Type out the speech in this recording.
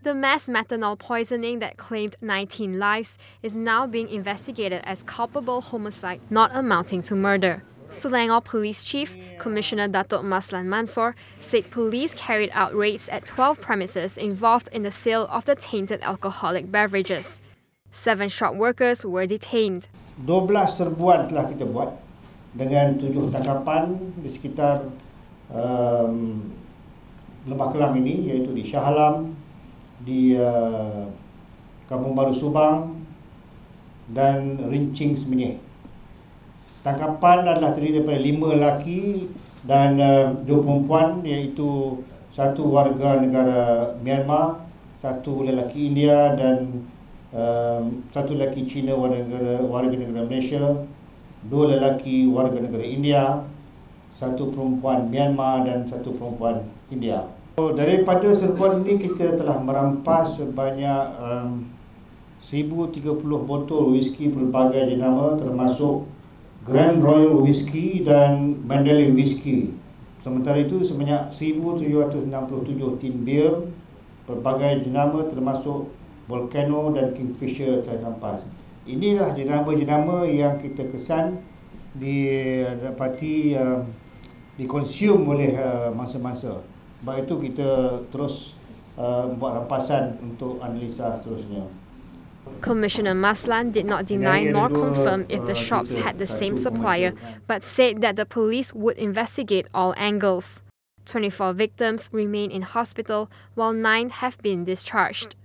The mass methanol poisoning that claimed 19 lives is now being investigated as culpable homicide not amounting to murder. Selangor Police Chief, Commissioner Datuk Maslan Mansor, said police carried out raids at 12 premises involved in the sale of the tainted alcoholic beverages. Seven shop workers were detained. 12 serbuan telah kita buat dengan tujuh tangkapan di sekitar um, Lembah Kelang ini iaitu di Shah Alam, di uh, Kampung Baru Subang dan Rincing Semenyih. Tangkapan adalah terdiri daripada lima lelaki dan uh, dua perempuan iaitu satu warga negara Myanmar, satu lelaki India dan um, satu lelaki Cina warga negara, warga negara Malaysia, dua lelaki warga negara India, satu perempuan Myanmar dan satu perempuan India. Daripada serbuan ini kita telah merampas sebanyak um, 1030 botol whisky berbagai jenama termasuk Grand Royal Whisky dan Mandalay Whisky. Sementara itu sebanyak 1767 tin bir berbagai jenama termasuk Volcano dan Kingfisher telah rampas. Inilah jenama-jenama yang kita kesan didapati uh, dikonsum oleh uh, masa-masa. Sebab itu kita terus uh, buat rampasan untuk analisa seterusnya. Commissioner Maslan did not deny nor confirm if the shops had the same supplier, but said that the police would investigate all angles. 24 victims remain in hospital, while nine have been discharged.